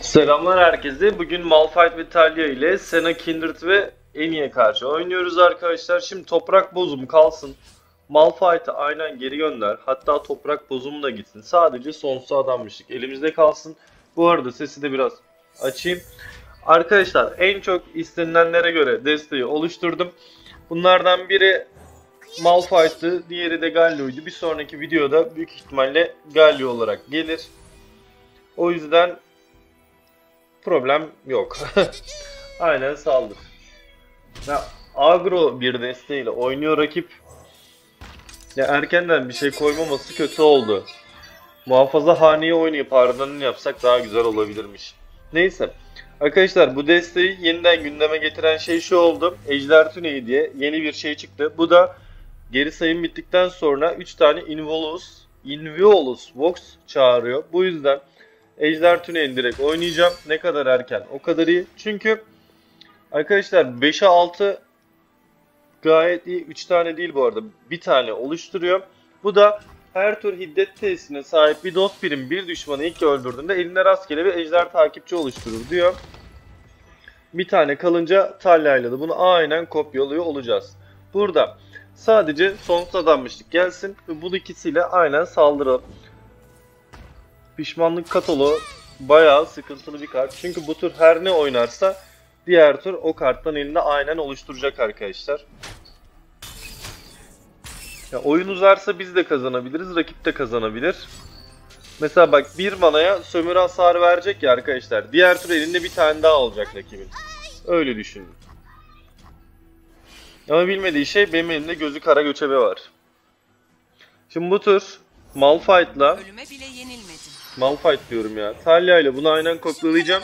Selamlar herkese. Bugün Malphite ve Talia ile Sena Kindred ve Eni'ye karşı oynuyoruz arkadaşlar. Şimdi toprak bozum kalsın. Malphite'ı aynen geri gönder. Hatta toprak bozumu da gitsin. Sadece sonsuz adammışlık elimizde kalsın. Bu arada sesi de biraz açayım. Arkadaşlar en çok istenilenlere göre desteği oluşturdum. Bunlardan biri Malphite'tı, diğeri de Galio'ydu. Bir sonraki videoda büyük ihtimalle Galio olarak gelir. O yüzden problem yok. Aynen saldır. Ya agro bir desteğiyle oynuyor rakip. Ya erkenden bir şey koymaması kötü oldu. Muhafaza haneye oynayıp ardından yapsak daha güzel olabilirmiş. Neyse. Arkadaşlar bu desteği yeniden gündeme getiren şey şu oldu. Ejder Tüneyi diye yeni bir şey çıktı. Bu da geri sayım bittikten sonra 3 tane Involus, Inviolus Vox çağırıyor. Bu yüzden Ejder Tüney'ini direkt oynayacağım. Ne kadar erken o kadar iyi. Çünkü arkadaşlar 5'e 6 gayet iyi. 3 tane değil bu arada. Bir tane oluşturuyor. Bu da her tür hiddet tesisine sahip bir dost birim bir düşmanı ilk öldürdüğünde elinde rastgele bir ejder takipçi oluşturur diyor. Bir tane kalınca Talya'yla da bunu aynen kopyalıyor olacağız. Burada sadece sonsuz adanmışlık gelsin ve bu ikisiyle aynen saldıralım. Pişmanlık kataloğu bayağı sıkıntılı bir kart. Çünkü bu tür her ne oynarsa diğer tur o karttan elinde aynen oluşturacak arkadaşlar. Ya oyun uzarsa biz de kazanabiliriz, rakip de kazanabilir. Mesela bak bir manaya sömürü hasarı verecek ya arkadaşlar. Diğer tur elinde bir tane daha olacak rakibin. Öyle düşünün. Ama bilmediği şey benim elimde gözü kara göçebe var. Şimdi bu tur Malphite'la Ölüme bile yenilmedin. Malphite diyorum ya. Talia ile bunu aynen kopyalayacağım.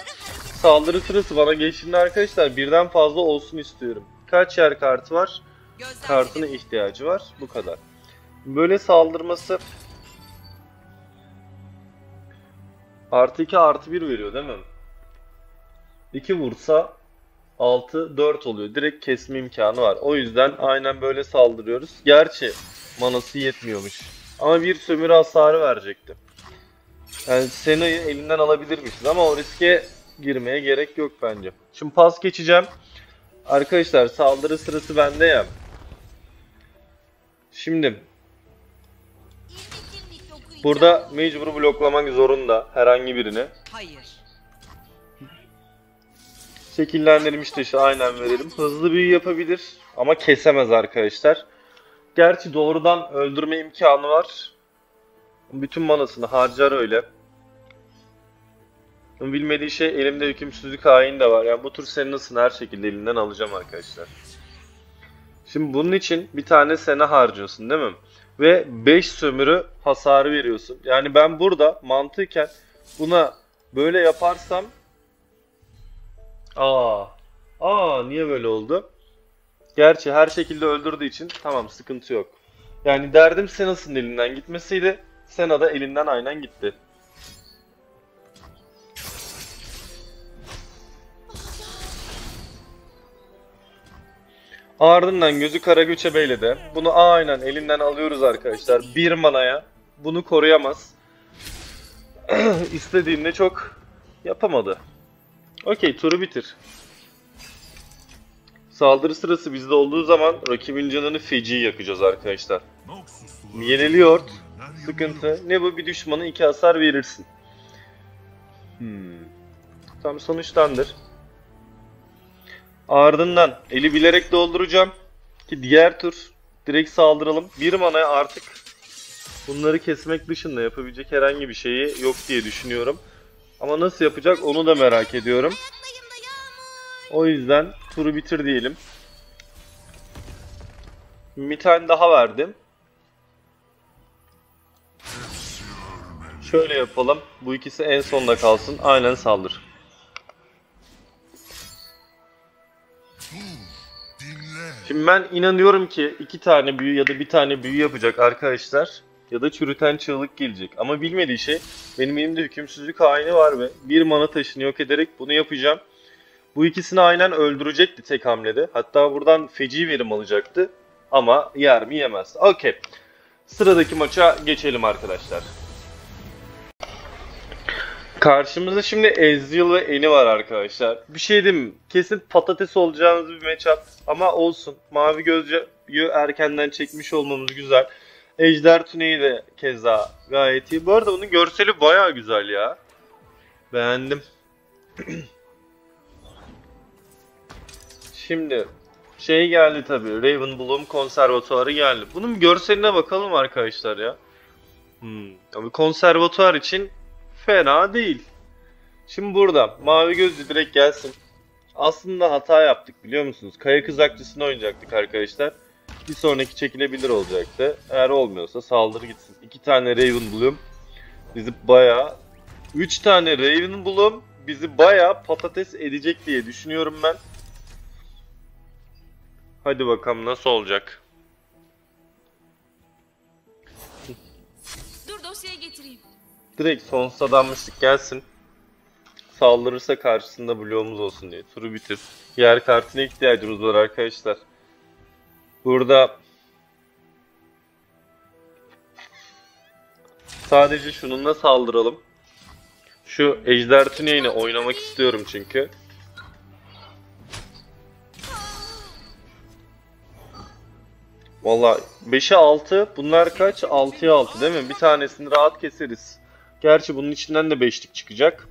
Saldırı sırası bana geçtiğinde arkadaşlar birden fazla olsun istiyorum. Kaç yer kartı var? Kartına ihtiyacı var. Bu kadar. Böyle saldırması artı 2 artı 1 veriyor değil mi? 2 vursa 6 4 oluyor. Direkt kesme imkanı var. O yüzden aynen böyle saldırıyoruz. Gerçi manası yetmiyormuş. Ama bir sömürü hasarı verecekti. Yani Sena'yı elinden alabilirmişiz ama o riske girmeye gerek yok bence. Şimdi pas geçeceğim. Arkadaşlar saldırı sırası bende ya. Şimdi burada mecbur bloklamak zorunda herhangi birini. Hayır. Şekillendirilmiş taşı aynen verelim. Hızlı büyü yapabilir ama kesemez arkadaşlar. Gerçi doğrudan öldürme imkanı var. Bütün manasını harcar öyle. Bilmediği şey elimde hükümsüzlük hain de var. Yani bu tür Sena'sını her şekilde elinden alacağım arkadaşlar. Şimdi bunun için bir tane Sena harcıyorsun değil mi? Ve 5 sömürü hasarı veriyorsun. Yani ben burada mantıken buna böyle yaparsam Aa. Aa niye böyle oldu? Gerçi her şekilde öldürdüğü için tamam sıkıntı yok. Yani derdim Sena'sının elinden gitmesiydi. Sena da elinden aynen gitti. Ardından gözü kara göçebeyle de bunu aynen elinden alıyoruz arkadaşlar. Bir manaya bunu koruyamaz. İstediğinde çok yapamadı. Okey turu bitir. Saldırı sırası bizde olduğu zaman rakibin canını feci yakacağız arkadaşlar. Yeniliyor. Sıkıntı. Ne bu bir düşmana iki hasar verirsin. Hmm. Tam sonuçtandır. Ardından eli bilerek dolduracağım. Ki diğer tur direkt saldıralım. Bir manaya artık bunları kesmek dışında yapabilecek herhangi bir şeyi yok diye düşünüyorum. Ama nasıl yapacak onu da merak ediyorum. O yüzden turu bitir diyelim. Bir tane daha verdim. Şöyle yapalım. Bu ikisi en sonda kalsın. Aynen saldır. Şimdi ben inanıyorum ki iki tane büyü ya da bir tane büyü yapacak arkadaşlar. Ya da çürüten çığlık gelecek. Ama bilmediği şey benim elimde hükümsüzlük haini var ve bir mana taşını yok ederek bunu yapacağım. Bu ikisini aynen öldürecekti tek hamlede. Hatta buradan feci verim alacaktı. Ama yer mi yemez. Okey. Sıradaki maça geçelim arkadaşlar. Karşımızda şimdi Ezreal ve Eni var arkadaşlar. Bir şey diyeyim? Kesin patates olacağımız bir matchup. Ama olsun. Mavi gözcüyü erkenden çekmiş olmamız güzel. Ejder Tüneyi de keza gayet iyi. Bu arada bunun görseli baya güzel ya. Beğendim. Şimdi şey geldi tabii. Ravenbloom konservatuarı geldi. Bunun görseline bakalım arkadaşlar ya. Hmm. Tabii konservatuar için fena değil. Şimdi burada mavi gözlü direkt gelsin. Aslında hata yaptık biliyor musunuz? Kaya kızakçısını oynayacaktık arkadaşlar. Bir sonraki çekilebilir olacaktı. Eğer olmuyorsa saldırı gitsin. İki tane Raven Bloom bizi bayağı... Üç tane Raven Bloom bizi bayağı patates edecek diye düşünüyorum ben. Hadi bakalım nasıl olacak. Direkt sonsuz adanmışlık gelsin. Saldırırsa karşısında bloğumuz olsun diye. Turu bitir. Yer kartına ihtiyacımız var arkadaşlar. Burada sadece şununla saldıralım. Şu ejder tüneyini oynamak istiyorum çünkü. Valla 5'e 6 bunlar kaç? 6'ya 6 değil mi? Bir tanesini rahat keseriz. Gerçi bunun içinden de 5'lik çıkacak.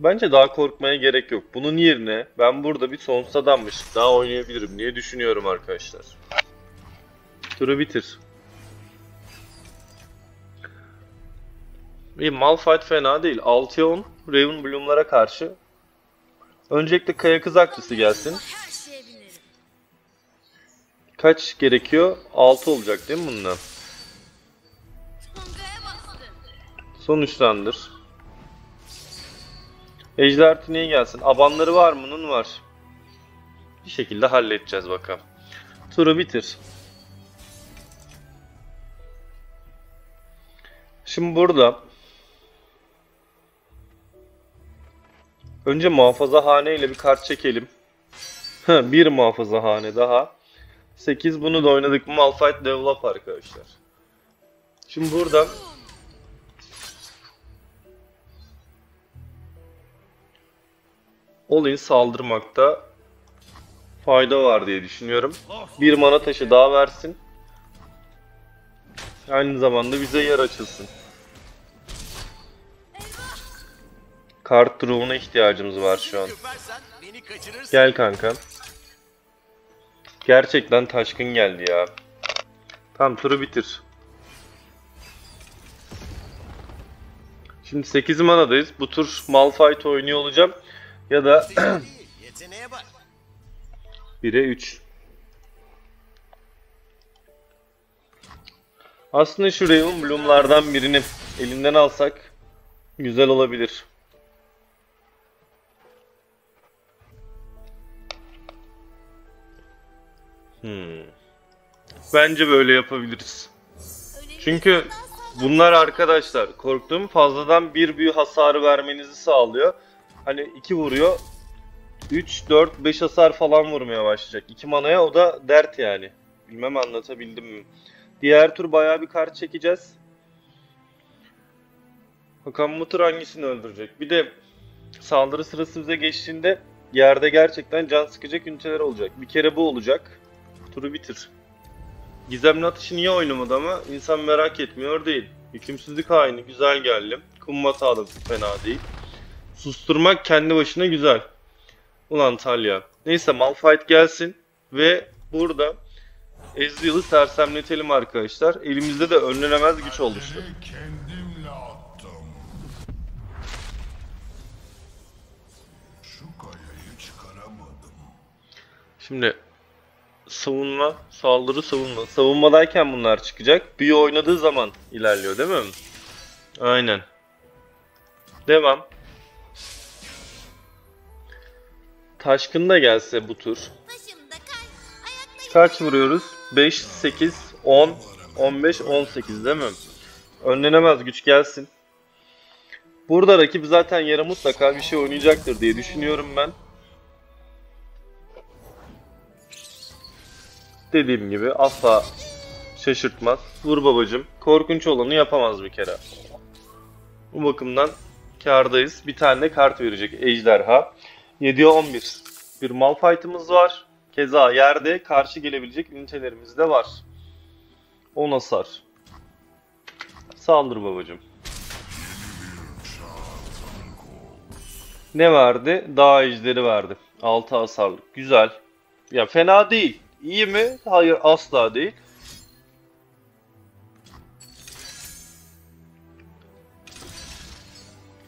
Bence daha korkmaya gerek yok. Bunun yerine ben burada bir sonsuz adammış daha oynayabilirim diye düşünüyorum arkadaşlar. Turu bitir. İyi Malphite fena değil. 6'ya 10 Raven Bloom'lara karşı. Öncelikle kaya kızakçısı gelsin. Kaç gerekiyor? 6 olacak değil mi bundan? Sonuçlandır. Ejder Tüneyi gelsin. Abanları var mı? Bunun var. Bir şekilde halledeceğiz bakalım. Turu bitir. Şimdi burada önce muhafaza hane ile bir kart çekelim. bir muhafaza hane daha. 8 bunu da oynadık Malphite Develop arkadaşlar. Şimdi burada Olin saldırmakta fayda var diye düşünüyorum. Bir mana taşı daha versin. Aynı zamanda bize yer açılsın. Kart draw'una ihtiyacımız var şu an. Gel kanka. Gerçekten taşkın geldi ya. Tamam turu bitir. Şimdi 8 manadayız. Bu tur Malphite oynuyor olacağım. Ya da Değil, Yeteneğe bak. 1'e 3. Aslında şu Raven Bloom'lardan birini elinden alsak güzel olabilir. Hmm. Bence böyle yapabiliriz. Çünkü bunlar arkadaşlar korktuğum fazladan bir büyü hasarı vermenizi sağlıyor. Hani 2 vuruyor 3, 4, 5 hasar falan vurmaya başlayacak. 2 manaya o da dert yani. Bilmem anlatabildim mi? Diğer tur bayağı bir kart çekeceğiz. Bakalım bu hangisini öldürecek? Bir de saldırı sırası bize geçtiğinde yerde gerçekten can sıkacak üniteler olacak. Bir kere bu olacak. Turu bitir. Gizemli atışı niye oynamadı ama insan merak etmiyor değil. Hükümsüzlük haini güzel geldim. Kum batağı da fena değil. Susturmak kendi başına güzel. Ulan Talya. Neyse Malphite gelsin ve burada Ezreal'ı sersemletelim arkadaşlar. Elimizde de önlenemez güç oluştu. Şimdi savunma, saldırı, savunma. Savunmadayken bunlar çıkacak. Büyü oynadığı zaman ilerliyor değil mi? Aynen. Devam. Taşkın da gelse bu tur. Kaç vuruyoruz? 5, 8, 10, 15, 18 değil mi? Önlenemez güç gelsin. Burada rakip zaten yere mutlaka bir şey oynayacaktır diye düşünüyorum ben. Dediğim gibi asla şaşırtmaz. Vur babacım. Korkunç olanı yapamaz bir kere. Bu bakımdan kardayız. Bir tane kart verecek Ejderha. 7'ye 11. Bir Malphite'ımız var. Keza yerde karşı gelebilecek ünitelerimiz de var. 10 hasar. Saldır babacım. Ne verdi? Dağ ejderi verdi. 6 hasarlık. Güzel. Ya fena değil. İyi mi? Hayır asla değil.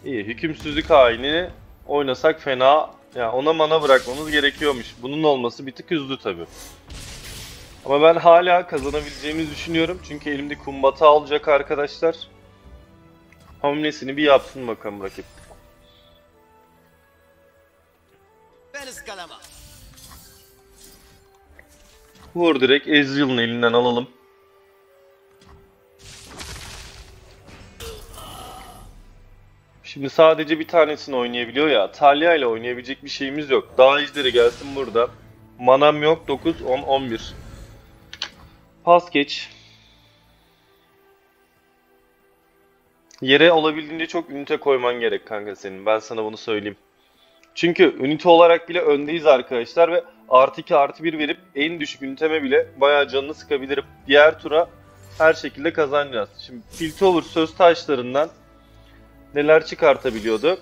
İyi. Hükümsüzlük haini oynasak fena. Ya ona mana bırakmamız gerekiyormuş. Bunun olması bir tık üzdü tabi. Ama ben hala kazanabileceğimizi düşünüyorum. Çünkü elimde kumbata alacak arkadaşlar. Hamlesini bir yapsın bakalım rakip. Ben ıskalamam. Vur direkt Ezreal'ın elinden alalım. Şimdi sadece bir tanesini oynayabiliyor ya. Talia ile oynayabilecek bir şeyimiz yok. Daha ejderi gelsin burada. Manam yok. 9, 10, 11. Pas geç. Yere olabildiğince çok ünite koyman gerek kanka senin. Ben sana bunu söyleyeyim. Çünkü ünite olarak bile öndeyiz arkadaşlar ve artı 2 artı 1 verip en düşük üniteme bile bayağı canını sıkabilirim. Diğer tura her şekilde kazanacağız. Şimdi Piltover söz taşlarından neler çıkartabiliyordu?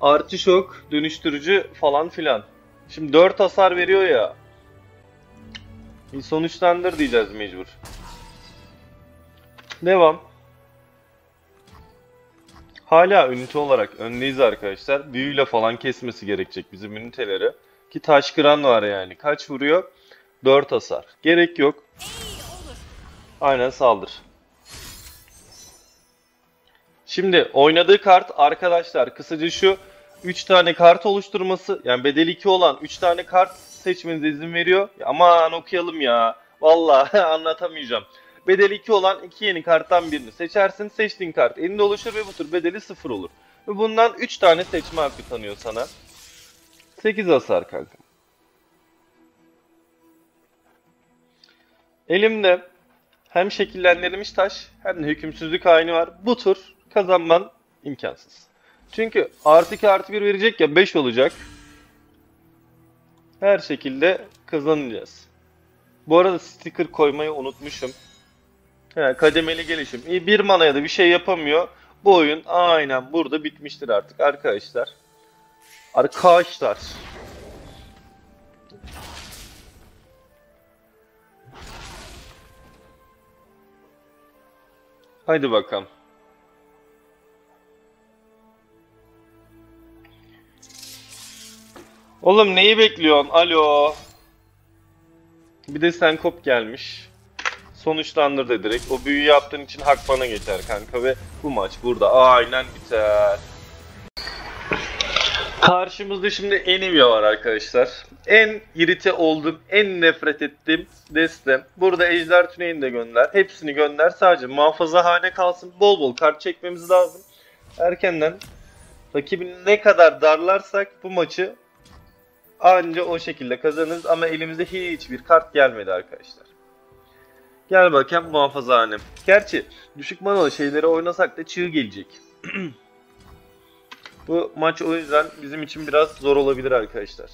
Artı şok, dönüştürücü falan filan. Şimdi 4 hasar veriyor ya. Sonuçlandır diyeceğiz mecbur. Devam. Hala ünite olarak öndeyiz arkadaşlar. Büyüyle falan kesmesi gerekecek bizim üniteleri. Ki taş kıran var yani. Kaç vuruyor? 4 hasar. Gerek yok. Aynen saldır. Şimdi oynadığı kart arkadaşlar kısaca şu 3 tane kart oluşturması yani bedeli 2 olan 3 tane kart seçmenize izin veriyor. Ya Aman okuyalım ya. Vallahi anlatamayacağım. Bedeli 2 olan 2 yeni karttan birini seçersin. Seçtiğin kart elinde oluşur ve bu tür bedeli 0 olur. Ve bundan 3 tane seçme hakkı tanıyor sana. 8 hasar kanka. Elimde hem şekillendirilmiş taş hem de hükümsüzlük haini var. Bu tur kazanman imkansız. Çünkü artı 2 artı 1 verecek ya 5 olacak. Her şekilde kazanacağız. Bu arada sticker koymayı unutmuşum. He, kademeli gelişim. İyi, bir manaya da bir şey yapamıyor. Bu oyun aynen burada bitmiştir artık arkadaşlar. Arkadaşlar. Haydi bakalım. Oğlum neyi bekliyorsun? Alo. Bir de Senkop gelmiş. Sonuçlandır da direkt. O büyü yaptığın için hak bana geçer kanka ve bu maç burada aynen biter. Karşımızda şimdi Enivia var arkadaşlar. En irite oldum, en nefret ettiğim destem. Burada Ejder Tüney'ini de gönder. Hepsini gönder. Sadece muhafaza hane kalsın. Bol bol kart çekmemiz lazım. Erkenden rakibini ne kadar darlarsak bu maçı anca o şekilde kazanırız. Ama elimizde hiçbir kart gelmedi arkadaşlar. Gel bakayım muhafaza hanem. Gerçi düşük manalı şeyleri oynasak da çığ gelecek. Bu maç o yüzden bizim için biraz zor olabilir arkadaşlar.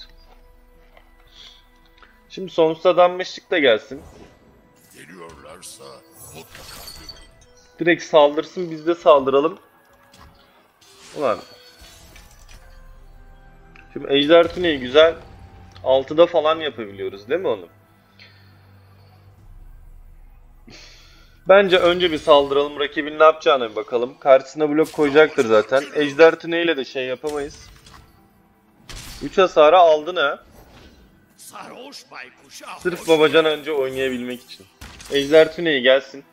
Şimdi sonsuz adanmışlık da gelsin. Geliyorlarsa mutlaka Direkt saldırsın biz de saldıralım. Ulan. Şimdi Ejder Tüneyi güzel. 6'da falan yapabiliyoruz değil mi onu? Bence önce bir saldıralım. Rakibin ne yapacağına bir bakalım. Karşısına blok koyacaktır zaten. Ejder Tüneyi'yle de şey yapamayız. 3 hasarı aldın ha. Sarhoş baykuşa Sırf babacan önce oynayabilmek için. Ejder Tüneyi gelsin.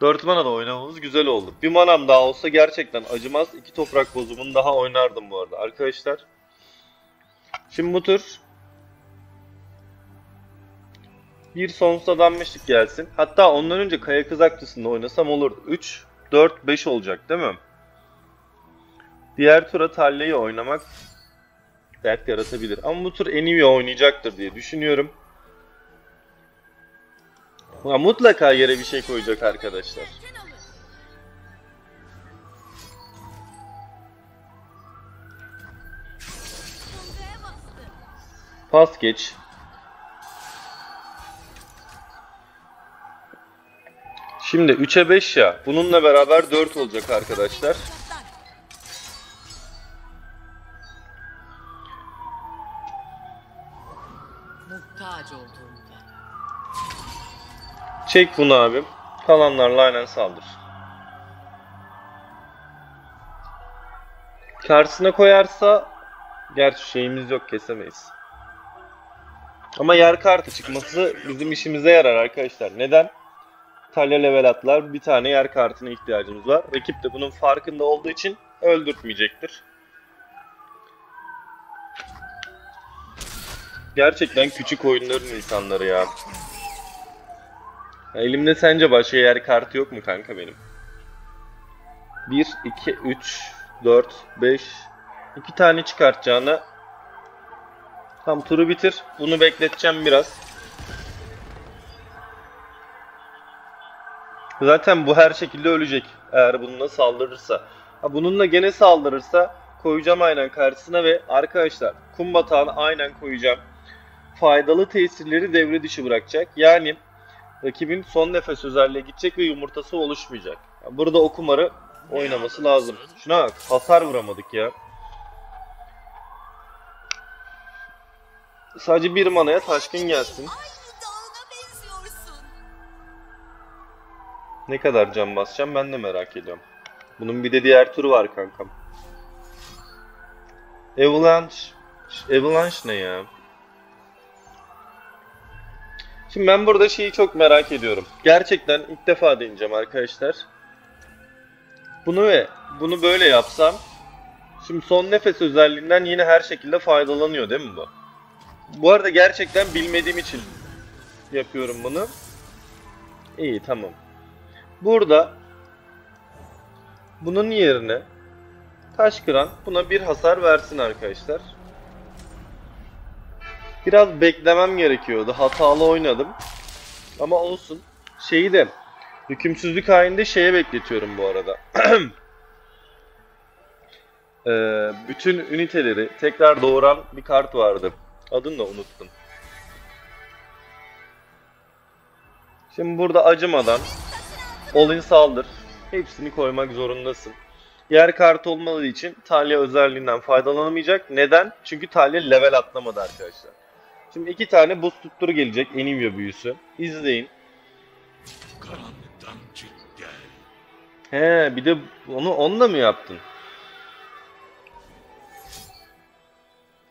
4 mana da oynamamız güzel oldu. Bir manam daha olsa gerçekten acımaz. İki toprak bozumunu daha oynardım bu arada arkadaşlar. Şimdi bu tur bir sonsuz adanmışlık gelsin. Hatta ondan önce kaya kızakçısında oynasam olur. 3, 4, 5 olacak değil mi? Diğer tura Talya'yı oynamak dert yaratabilir. Ama bu tur Enivia oynayacaktır diye düşünüyorum. Ya mutlaka yere bir şey koyacak arkadaşlar. Pas geç. Şimdi 3'e 5 ya. Bununla beraber 4 olacak arkadaşlar. Çek bunu abim. Kalanlarla aynen saldır. Karşısına koyarsa gerçi şeyimiz yok kesemeyiz. Ama yer kartı çıkması bizim işimize yarar arkadaşlar. Neden? Talya level atlar bir tane yer kartına ihtiyacımız var. Rakip de bunun farkında olduğu için öldürtmeyecektir. Gerçekten küçük oyunların insanları ya. Elimde sence başka yer kartı yok mu kanka benim? 1, 2, 3, 4, 5. 2 tane çıkartacağına. Tam turu bitir. Bunu bekleteceğim biraz. Zaten bu her şekilde ölecek. Eğer bununla saldırırsa. Ha bununla gene saldırırsa koyacağım aynen karşısına ve arkadaşlar kum batağını aynen koyacağım. Faydalı tesirleri devre dışı bırakacak. Yani rakibin son nefes özelliğe gidecek ve yumurtası oluşmayacak. Yani burada o kumarı oynaması lazım. Şuna bak hasar vuramadık ya. Sadece bir manaya taşkın gelsin. Ne kadar can basacağım ben de merak ediyorum. Bunun bir de diğer turu var kankam. Avalanche. Avalanche ne ya? Şimdi ben burada şeyi çok merak ediyorum. Gerçekten ilk defa deneyeceğim arkadaşlar. Bunu ve bunu böyle yapsam Şimdi son nefes özelliğinden yine her şekilde faydalanıyor değil mi bu? Bu arada gerçekten bilmediğim için yapıyorum bunu. İyi tamam. Burada bunun yerine taş kıran buna bir hasar versin arkadaşlar. Biraz beklemem gerekiyordu. Hatalı oynadım. Ama olsun. Şeyi de hükümsüzlük halinde şeye bekletiyorum bu arada. Ee, bütün üniteleri tekrar doğuran bir kart vardı. Adını da unuttum. Şimdi burada acımadan all in saldır. Hepsini koymak zorundasın. Yer kartı olmadığı için Talya özelliğinden faydalanamayacak. Neden? Çünkü Talya level atlamadı arkadaşlar. Şimdi iki tane buz tutturu gelecek. Enivia büyüsü. İzleyin. Karanlıktan çık gel. He bir de onu onunla mı yaptın?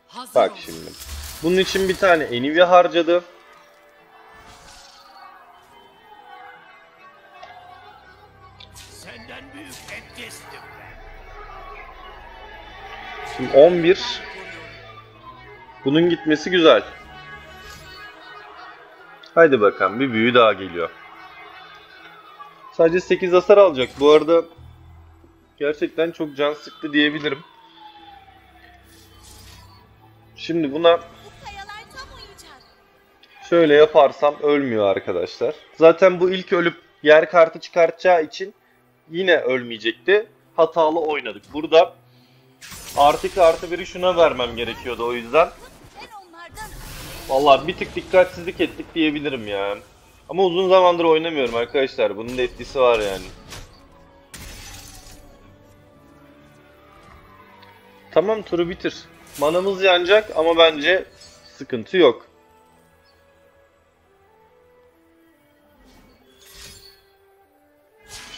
Hazır Bak ol. şimdi. Bunun için bir tane Enivia harcadı. Senden büyük et kestim ben. Şimdi 11. Bunun gitmesi güzel. Haydi bakalım bir büyü daha geliyor. Sadece 8 hasar alacak. Bu arada gerçekten çok can sıktı diyebilirim. Şimdi buna. Şöyle yaparsam ölmüyor arkadaşlar. Zaten bu ilk ölüp yer kartı çıkartacağı için yine ölmeyecekti. Hatalı oynadık. Burada artık artı biri şuna vermem gerekiyordu o yüzden. Vallahi bir tık dikkatsizlik ettik diyebilirim ya. Ama uzun zamandır oynamıyorum arkadaşlar. Bunun da etkisi var yani. Tamam turu bitir. Manamız yanacak ama bence sıkıntı yok.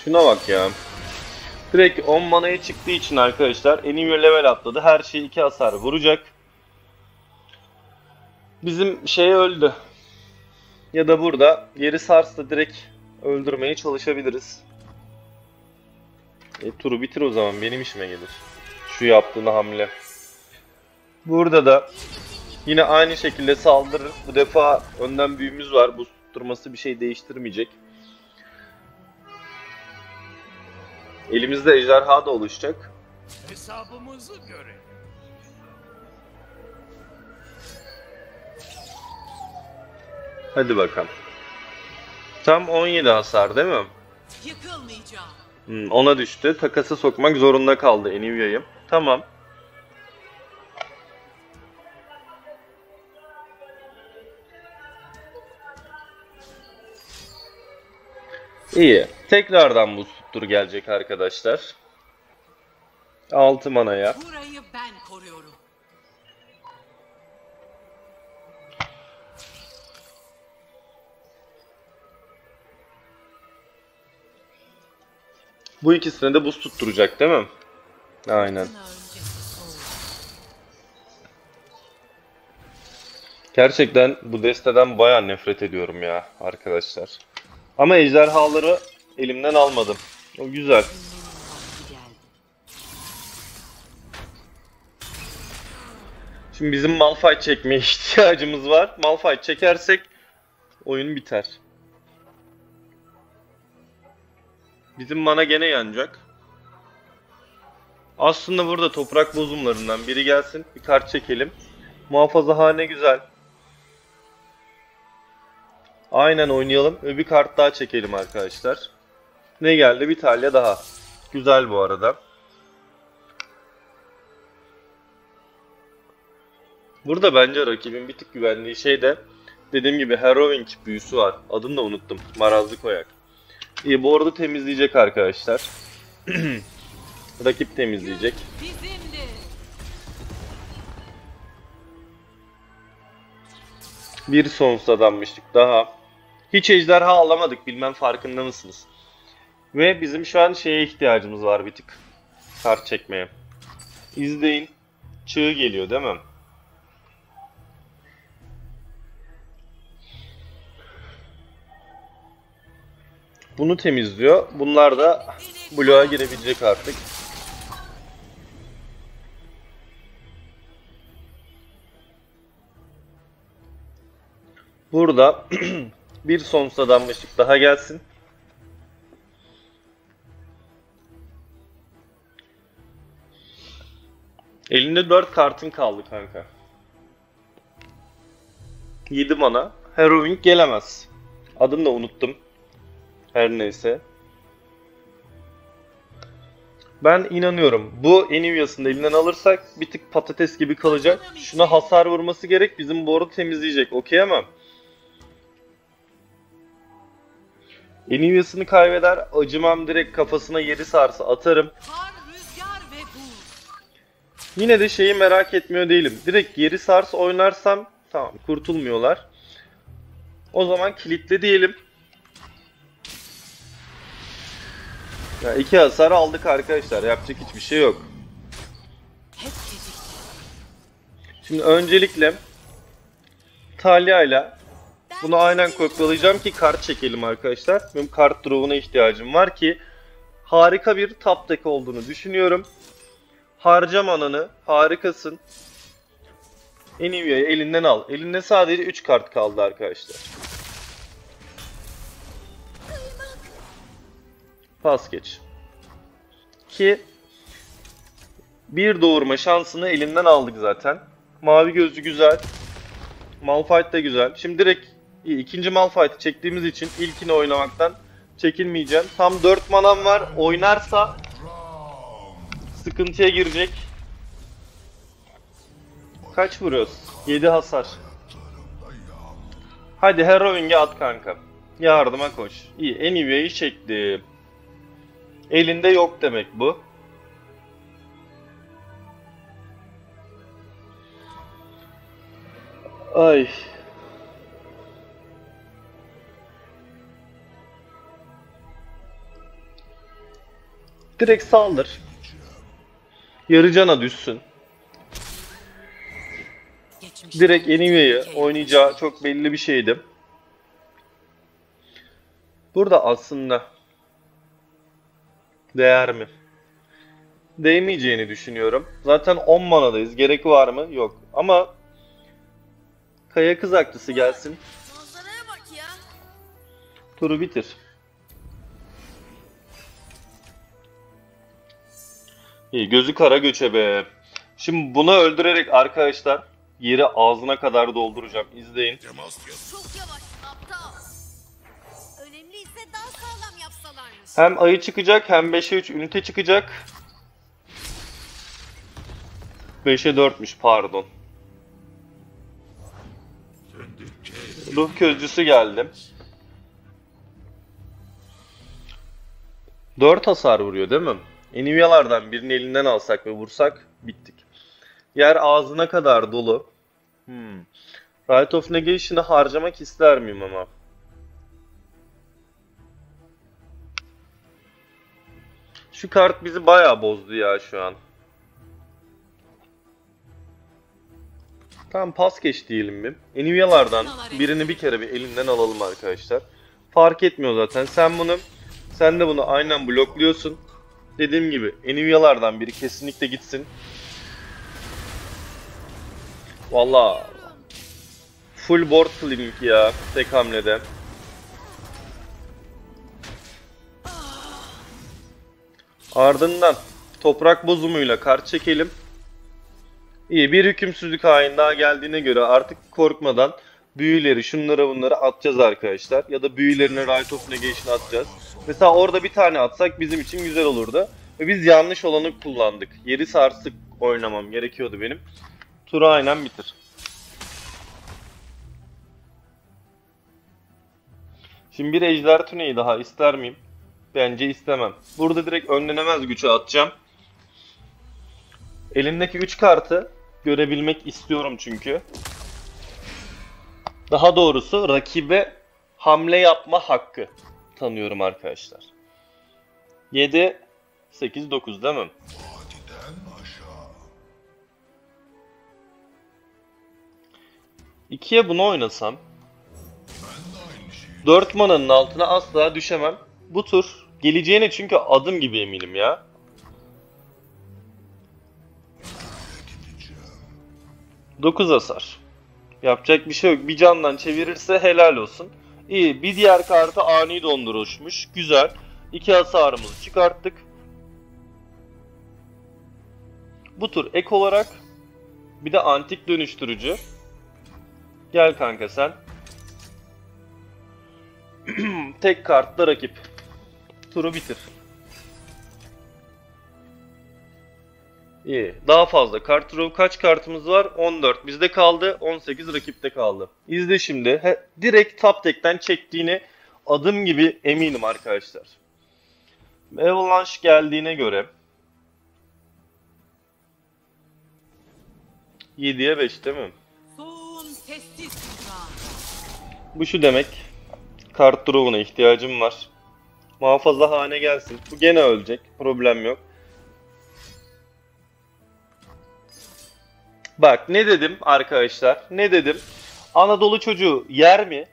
Şuna bak ya. Direkt 10 manaya çıktığı için arkadaşlar Enivia level atladı. Her şey 2 hasar vuracak. Bizim şey öldü. Ya da burada yeri sarsla direkt öldürmeye çalışabiliriz. E, turu bitir o zaman benim işime gelir. Şu yaptığın hamle. Burada da yine aynı şekilde saldırır. Bu defa önden büyümüz var. Bu tutturması bir şey değiştirmeyecek. Elimizde ejderha da oluşacak. Hesabımızı görelim. Hadi bakalım. Tam 17 hasar değil mi? Yıkılmayacağım. Hmm, ona düştü. Takası sokmak zorunda kaldı Enivya'yı. Tamam. İyi. Tekrardan bu tuttur gelecek arkadaşlar. 6 manaya. Burayı ben koruyorum. Bu ikisine de buz tutturacak değil mi? Aynen. Gerçekten bu desteden baya nefret ediyorum ya arkadaşlar. Ama ejderhaları elimden almadım. O güzel. Şimdi bizim Malphite çekmeye ihtiyacımız var. Malphite çekersek oyun biter. Bizim mana gene yanacak. Aslında burada toprak bozumlarından biri gelsin. Bir kart çekelim. Muhafaza hane güzel. Aynen oynayalım. Ve bir kart daha çekelim arkadaşlar. Ne geldi? Bir talya daha. Güzel bu arada. Burada bence rakibin bir tık güvendiği şey de dediğim gibi Harrowing büyüsü var. Adını da unuttum. Marazlı koyak. İyi bu arada temizleyecek arkadaşlar. Rakip temizleyecek. Bir sonsuz adanmıştık daha. Hiç ejderha alamadık bilmem farkında mısınız? Ve bizim şu an şeye ihtiyacımız var bir tık. Kart çekmeye. İzleyin. Çığ geliyor değil mi? Bunu temizliyor. Bunlar da bloğa girebilecek artık. Burada bir sonsuz adanmışlık daha gelsin. Elinde 4 kartın kaldı kanka. 7 mana. Harrowing gelemez. Adını da unuttum. Her neyse. Ben inanıyorum. Bu Enivias'ın da elinden alırsak bir tık patates gibi kalacak. Şuna hasar vurması gerek. Bizim arada temizleyecek. Okey ama. Enivias'ını kaybeder. Acımam direkt kafasına yeri sarsa atarım. Yine de şeyi merak etmiyor değilim. Direkt geri sars oynarsam tamam kurtulmuyorlar. O zaman kilitle diyelim. Ya iki hasar aldık arkadaşlar. Yapacak hiçbir şey yok. Şimdi öncelikle Talia ile bunu aynen kopyalayacağım ki kart çekelim arkadaşlar. Benim kart draw'una ihtiyacım var ki harika bir top deck olduğunu düşünüyorum. Harca mananı, harikasın. Enivia'yı elinden al. Elinde sadece 3 kart kaldı arkadaşlar. Pas geç. Ki bir doğurma şansını elinden aldık zaten. Mavi gözlü güzel. Malphite de güzel. Şimdi direkt ikinci Malphite'ı çektiğimiz için ilkini oynamaktan çekinmeyeceğim. Tam 4 manam var. Oynarsa sıkıntıya girecek. Kaç vuruyoruz? 7 hasar. Hadi Harrowing'e at kanka. Yardıma koş. İyi. Enivia'yı çektim. Elinde yok demek bu. Ay. Direkt saldır. Yarı cana düşsün. Direkt tehlikeye oynayacağı çok belli bir şeydi. Burada aslında değer mi? Değmeyeceğini düşünüyorum. Zaten 10 manadayız. Gerek var mı? Yok. Ama Kaya kız aklısı gelsin. Manzaraya bak ya. Turu bitir. İyi gözü kara göçebe. Şimdi bunu öldürerek arkadaşlar yeri ağzına kadar dolduracağım. İzleyin. Çok yavaş aptal. Önemliyse daha sağlam yapsalarmış. Hem ayı çıkacak hem 5'e 3 ünite çıkacak. 5'e 4'müş pardon. Ruh közcüsü geldi. 4 hasar vuruyor değil mi? Enivia'lardan birini elinden alsak ve vursak bittik. Yer ağzına kadar dolu. Hmm. Right of Negation'ı harcamak ister miyim ama? Şu kart bizi bayağı bozdu ya şu an. Tamam pas geç diyelim bir. Enivia'lardan birini bir kere bir elinden alalım arkadaşlar. Fark etmiyor zaten. Sen bunu sen de bunu aynen blokluyorsun. Dediğim gibi Enivia'lardan biri kesinlikle gitsin. Valla full board cleaning ya tek hamlede. Ardından toprak bozumuyla kart çekelim. İyi bir hükümsüzlük hain daha geldiğine göre artık korkmadan büyüleri şunlara bunlara atacağız arkadaşlar. Ya da büyülerine Right of Negation atacağız. Mesela orada bir tane atsak bizim için güzel olurdu. Ve biz yanlış olanı kullandık. Yeri sarsık oynamam gerekiyordu benim. Turu aynen bitir. Şimdi bir ejder tüneyi daha ister miyim? Bence istemem. Burada direkt önlenemez gücü atacağım. Elimdeki 3 kartı görebilmek istiyorum çünkü. Daha doğrusu rakibe hamle yapma hakkı tanıyorum arkadaşlar. 7 8 9 değil mi? 2'ye bunu oynasam Ben de aynı şeyi 4 mananın altına asla düşemem. Bu tur geleceğine çünkü adım gibi eminim ya. 9 hasar. Yapacak bir şey yok. Bir candan çevirirse helal olsun. İyi. Bir diğer kartı ani donduruşmuş. Güzel. 2 hasarımızı çıkarttık. Bu tur ek olarak bir de antik dönüştürücü. Gel kanka sen. Tek kartla rakip. Turu bitir. İyi. Daha fazla. Kart draw kaç kartımız var? 14. Bizde kaldı. 18 rakipte kaldı. İzle şimdi. He, direkt top deck'ten çektiğini adım gibi eminim arkadaşlar. Avalanche geldiğine göre 7'ye 5 değil mi? Bu şu demek. Kart draw'una ihtiyacım var. Muhafaza hane gelsin. Bu gene ölecek. Problem yok. Bak ne dedim arkadaşlar? Ne dedim? Anadolu çocuğu yer mi?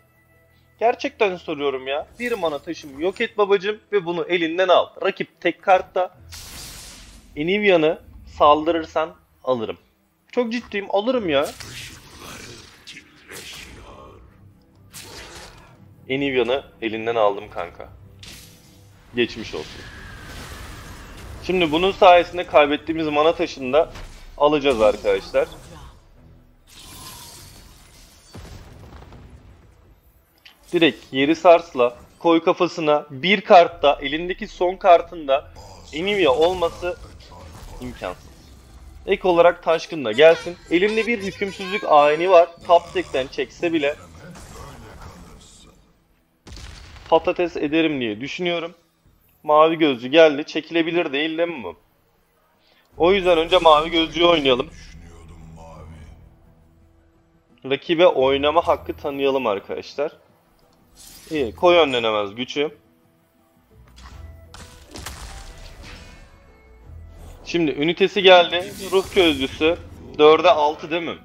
Gerçekten soruyorum ya. Bir mana taşım yok et babacım ve bunu elinden al. Rakip tek kartta. Enivia'nı saldırırsan alırım. Çok ciddiyim alırım ya. Enivia'nı elinden aldım kanka. Geçmiş olsun. Şimdi bunun sayesinde kaybettiğimiz mana taşını da alacağız arkadaşlar. Direkt yeri sarsla, koy kafasına bir kartta, elindeki son kartında Enivia olması imkansız. Ek olarak Taşkın da gelsin. Elimde bir hükümsüzlük ayini var. Top deck'ten çekse bile patates ederim diye düşünüyorum. Mavi gözcü geldi. Çekilebilir değil değil mi? O yüzden önce mavi gözcüyü oynayalım. Rakibe oynama hakkı tanıyalım arkadaşlar. İyi. Koy önlenemez gücü. Şimdi ünitesi geldi. Ruh gözcüsü. 4'e 6 değil mi?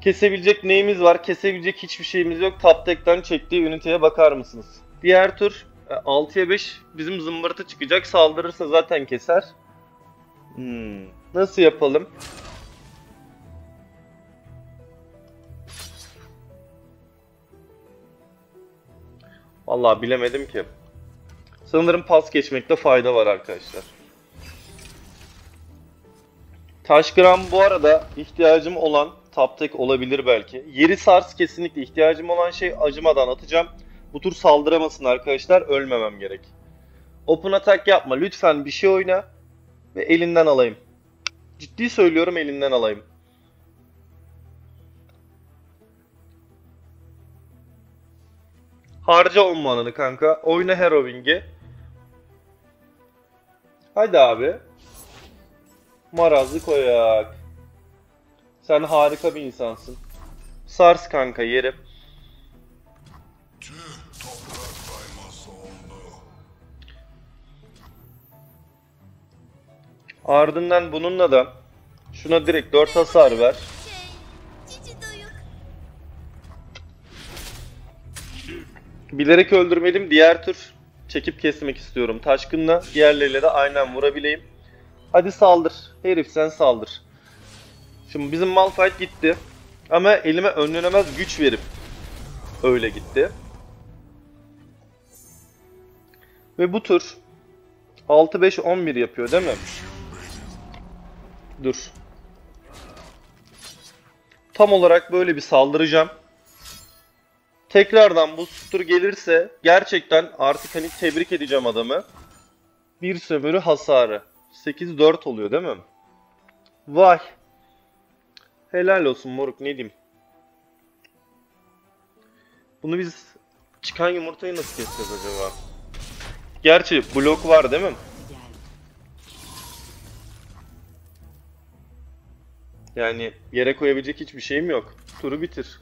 Kesebilecek neyimiz var? Kesebilecek hiçbir şeyimiz yok. Top çektiği üniteye bakar mısınız? Diğer tur 6'ya 5 bizim zımbırtı çıkacak. Saldırırsa zaten keser. Hmm. Nasıl yapalım? Vallahi bilemedim ki. Sanırım pas geçmekte fayda var arkadaşlar. Taşgram bu arada ihtiyacım olan top tek olabilir belki. Yeri sars kesinlikle ihtiyacım olan şey acımadan atacağım. Bu tur saldıramasın arkadaşlar ölmemem gerek. Open attack yapma lütfen bir şey oyna ve elinden alayım. Ciddi söylüyorum elinden alayım. Harca 10 mananı kanka. Oyna Harrowing'i. Hadi abi. Marazlı koyak. Sen harika bir insansın. Sars kanka yerim. Ardından bununla da şuna direkt 4 hasar ver. Bilerek öldürmedim. Diğer tür çekip kesmek istiyorum. Taşkınla diğerleriyle de aynen vurabileyim. Hadi saldır. Herif sen saldır. Şimdi bizim Malphite gitti. Ama elime önlenemez güç verip öyle gitti. Ve bu tur 6-5-11 yapıyor değil mi? Dur. Tam olarak böyle bir saldıracağım. Tekrardan bu tur gelirse gerçekten artık hani tebrik edeceğim adamı. Bir sömürü hasarı. 8-4 oluyor değil mi? Vay. Helal olsun moruk ne diyeyim. Bunu biz çıkan yumurtayı nasıl keseceğiz acaba? Gerçi blok var değil mi? Yani yere koyabilecek hiçbir şeyim yok. Turu bitir.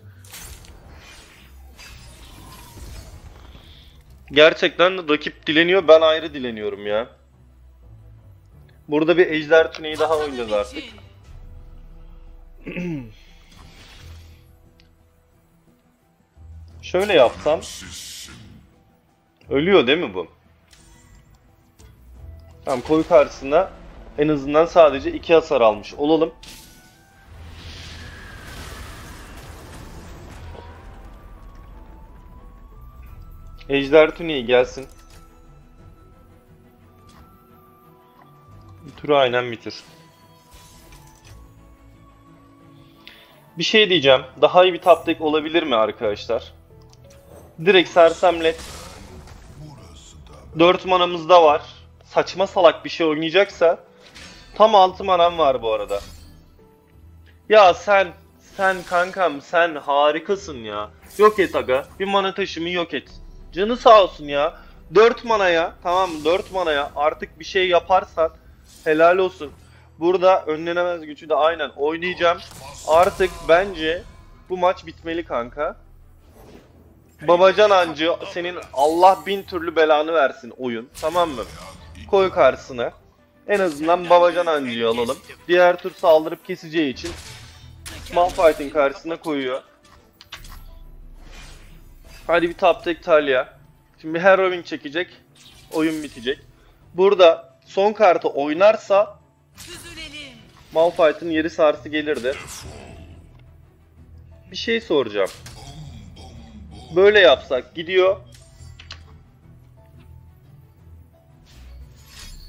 Gerçekten rakip dileniyor, ben ayrı dileniyorum ya. Burada bir ejder tüneyi daha oynayacağız artık. Şöyle yapsam. Ölüyor değil mi bu? Tamam koyu karşısına en azından sadece iki hasar almış olalım. Ejder Tüneyi gelsin. Turu aynen bitir. Bir şey diyeceğim. Daha iyi bir top deck olabilir mi arkadaşlar? Direkt sersemlet. Burası da 4 manamız da var. Saçma salak bir şey oynayacaksa tam 6 manam var bu arada. Ya sen sen kankam sen harikasın ya. Yok et aga. Bir mana taşımı yok et. Canı sağ olsun ya. 4 manaya tamam mı? 4 manaya artık bir şey yaparsan helal olsun. Burada önlenemez gücü de aynen oynayacağım. Artık bence bu maç bitmeli kanka. Babacan Ancı senin Allah bin türlü belanı versin oyun. Tamam mı? Koy karşısına. En azından Babacan Ancı'yı alalım. Diğer tur saldırıp keseceği için Malphite'in karşısına koyuyor. Hadi bir top tek Talia. Şimdi bir Harrowing çekecek. Oyun bitecek. Burada son kartı oynarsa. Malphite'ın yeri sarsı gelirdi. Bir şey soracağım. Böyle yapsak gidiyor.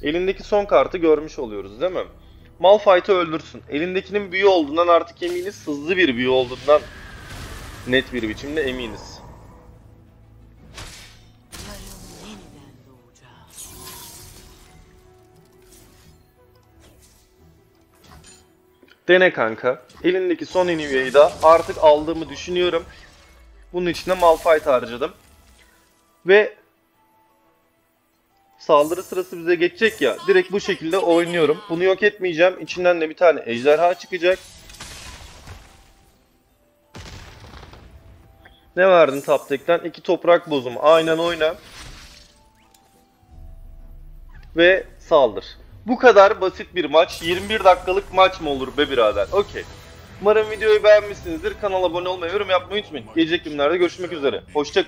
Elindeki son kartı görmüş oluyoruz değil mi? Malphite'ı öldürsün. Elindekinin büyü olduğundan artık eminiz. Hızlı bir büyü olduğundan net bir biçimde eminiz. Dene kanka. Elindeki son Enivia'yı da artık aldığımı düşünüyorum. Bunun için de Malphite harcadım. Ve saldırı sırası bize geçecek ya. Direkt bu şekilde oynuyorum. Bunu yok etmeyeceğim. İçinden de bir tane ejderha çıkacak. Ne verdin Taptek'ten? İki toprak bozum. Aynen oyna. Ve saldır. Bu kadar basit bir maç. 21 dakikalık maç mı olur be birader? Okey. Umarım videoyu beğenmişsinizdir. Kanala abone olmayı, yorum yapmayı unutmayın. Gelecek günlerde görüşmek üzere. Hoşçakalın.